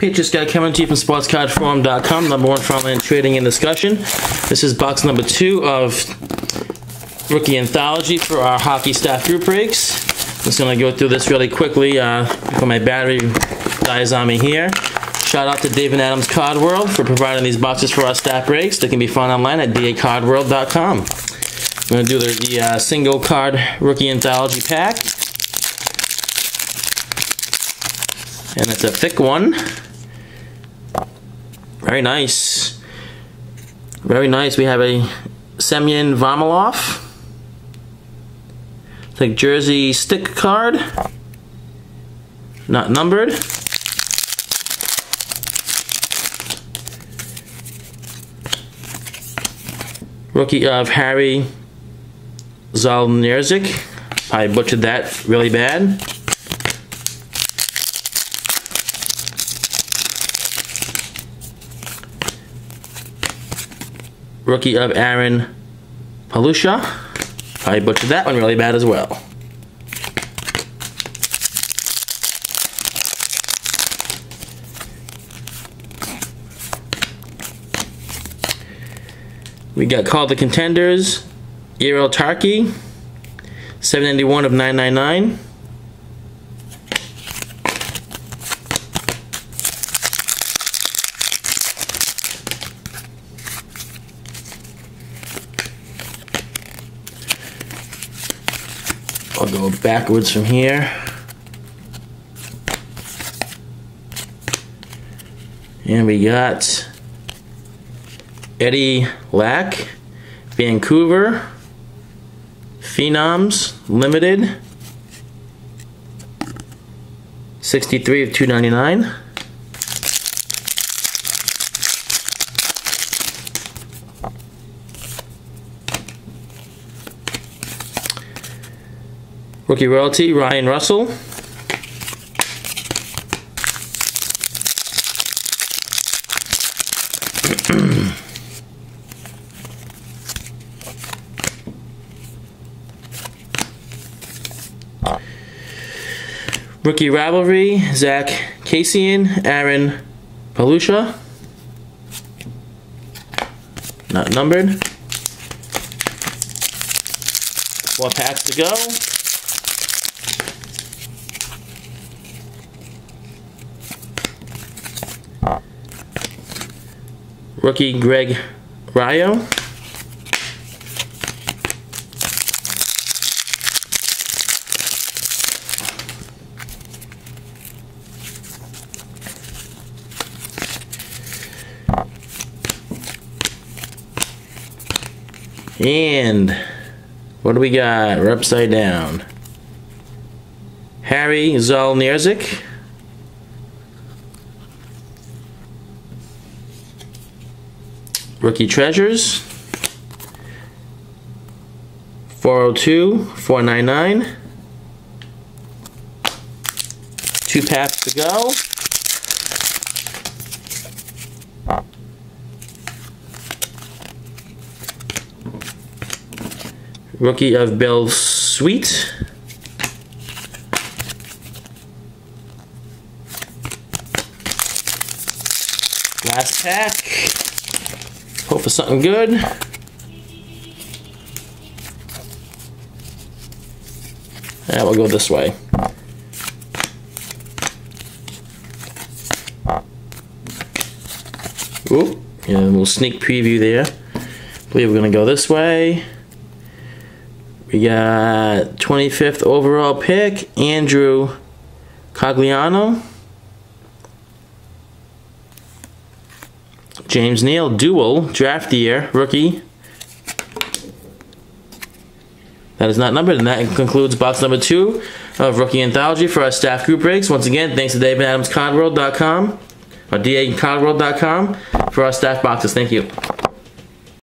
Patriots guy coming to you from SportsCardForum.com, number one online trading and discussion. This is box number two of Rookie Anthology for our hockey staff group breaks. I'm just gonna go through this really quickly uh, before my battery dies on me here. Shout out to Dave and Adam's Card World for providing these boxes for our staff breaks. They can be found online at dacardworld.com. I'm gonna do the, the uh, single card rookie anthology pack. And it's a thick one. Very nice. Very nice. We have a Semyon Varlamov. Like jersey stick card. Not numbered. Rookie of Harry Zalnierzik. I butchered that really bad. Rookie of Aaron Palushaj. I butchered that one really bad as well. We got called the contenders. Juraj Tarky, 791 of 999. I'll go backwards from here. And we got Eddie Lack, Vancouver, Phenoms Limited, 63 of 299. Rookie royalty, Ryan Russell. Rookie rivalry, Zach Kassian, Aaron Palushaj. Not numbered. Four packs to go. Rookie Greg Ryo. And what do we got? We're upside down. Harry Zalnierzik. Rookie Treasures. 402, 499. Two packs to go. Rookie of Bill Sweatt. Last pack. Hope for something good. Yeah, we'll go this way. Ooh, yeah, a little sneak preview there. I believe we're gonna go this way. We got 25th overall pick, Andrew Cogliano. James Neal, dual, draft year, rookie. That is not numbered, and that concludes box number two of Rookie Anthology for our staff group breaks. Once again, thanks to DavidAdamsCardWorld.com or DACardWorld.com for our staff boxes. Thank you.